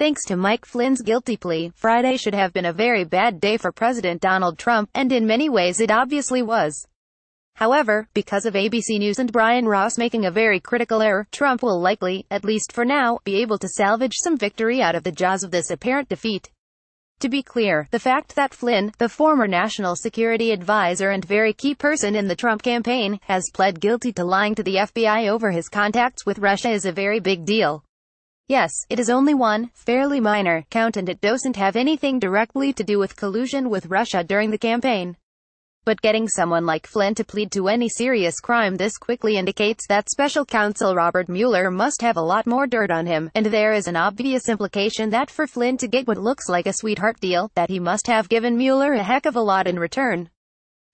Thanks to Mike Flynn's guilty plea, Friday should have been a very bad day for President Donald Trump, and in many ways it obviously was. However, because of ABC News and Brian Ross making a very critical error, Trump will likely, at least for now, be able to salvage some victory out of the jaws of this apparent defeat. To be clear, the fact that Flynn, the former national security advisor and very key person in the Trump campaign, has pled guilty to lying to the FBI over his contacts with Russia is a very big deal. Yes, it is only one, fairly minor, count and it doesn't have anything directly to do with collusion with Russia during the campaign. But getting someone like Flynn to plead to any serious crime this quickly indicates that special counsel Robert Mueller must have a lot more dirt on him, and there is an obvious implication that for Flynn to get what looks like a sweetheart deal, that he must have given Mueller a heck of a lot in return.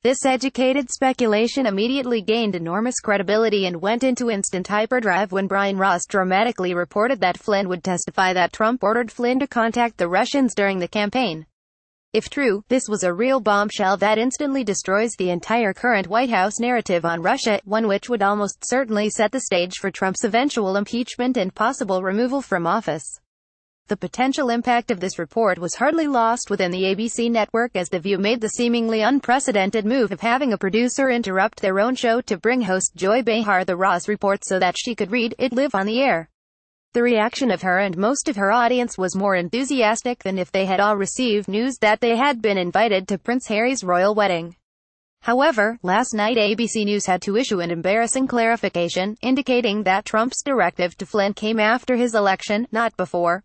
This educated speculation immediately gained enormous credibility and went into instant hyperdrive when Brian Ross dramatically reported that Flynn would testify that Trump ordered Flynn to contact the Russians during the campaign. If true, this was a real bombshell that instantly destroys the entire current White House narrative on Russia, one which would almost certainly set the stage for Trump's eventual impeachment and possible removal from office. The potential impact of this report was hardly lost within the ABC network as The View made the seemingly unprecedented move of having a producer interrupt their own show to bring host Joy Behar the Ross report so that she could read it live on the air. The reaction of her and most of her audience was more enthusiastic than if they had all received news that they had been invited to Prince Harry's royal wedding. However, last night ABC News had to issue an embarrassing clarification, indicating that Trump's directive to Flynn came after his election, not before.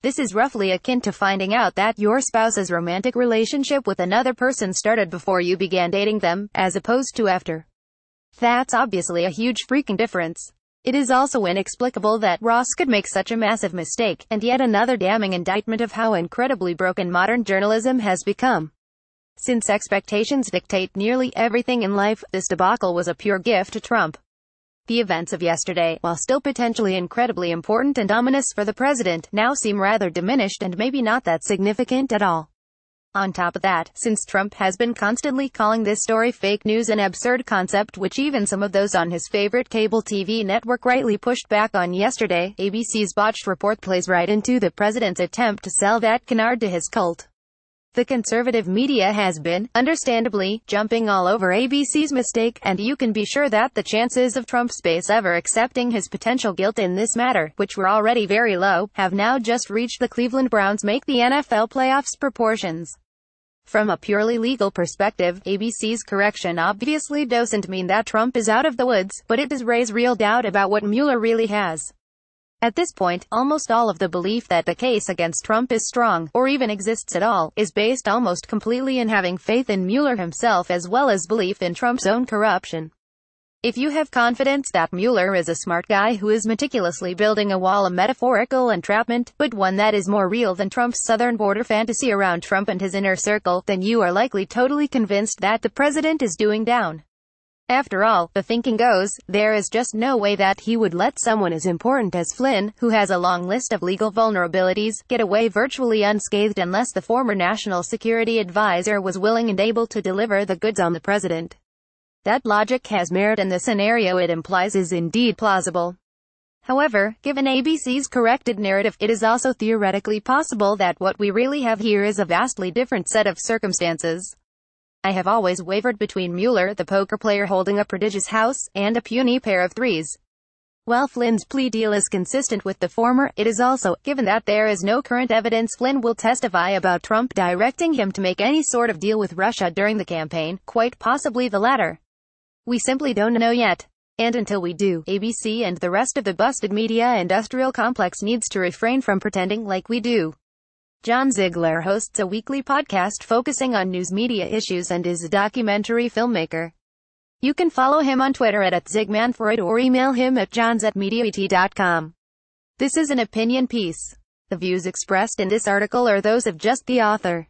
This is roughly akin to finding out that your spouse's romantic relationship with another person started before you began dating them, as opposed to after. That's obviously a huge freaking difference. It is also inexplicable that Ross could make such a massive mistake, and yet another damning indictment of how incredibly broken modern journalism has become. Since expectations dictate nearly everything in life, this debacle was a pure gift to Trump. The events of yesterday, while still potentially incredibly important and ominous for the president, now seem rather diminished and maybe not that significant at all. On top of that, since Trump has been constantly calling this story fake news an absurd concept which even some of those on his favorite cable TV network rightly pushed back on yesterday, ABC's botched report plays right into the president's attempt to sell that canard to his cult. The conservative media has been, understandably, jumping all over ABC's mistake, and you can be sure that the chances of Trump's base ever accepting his potential guilt in this matter, which were already very low, have now just reached the Cleveland Browns make the NFL playoffs proportions. From a purely legal perspective, ABC's correction obviously doesn't mean that Trump is out of the woods, but it does raise real doubt about what Mueller really has. At this point, almost all of the belief that the case against Trump is strong, or even exists at all, is based almost completely in having faith in Mueller himself as well as belief in Trump's own corruption. If you have confidence that Mueller is a smart guy who is meticulously building a wall of metaphorical entrapment, but one that is more real than Trump's southern border fantasy around Trump and his inner circle, then you are likely totally convinced that the president is doing down. After all, the thinking goes, there is just no way that he would let someone as important as Flynn, who has a long list of legal vulnerabilities, get away virtually unscathed unless the former national security advisor was willing and able to deliver the goods on the president. That logic has merit and the scenario it implies is indeed plausible. However, given ABC's corrected narrative, it is also theoretically possible that what we really have here is a vastly different set of circumstances. I have always wavered between Mueller, the poker player holding a prodigious house, and a puny pair of threes. While Flynn's plea deal is consistent with the former, it is also, given that there is no current evidence Flynn will testify about Trump directing him to make any sort of deal with Russia during the campaign, quite possibly the latter. We simply don't know yet. And until we do, ABC and the rest of the busted media industrial complex needs to refrain from pretending like we do. John Ziegler hosts a weekly podcast focusing on news media issues and is a documentary filmmaker. You can follow him on Twitter at, at ZigManFreud or email him at johns at mediaite.com. This is an opinion piece. The views expressed in this article are those of just the author.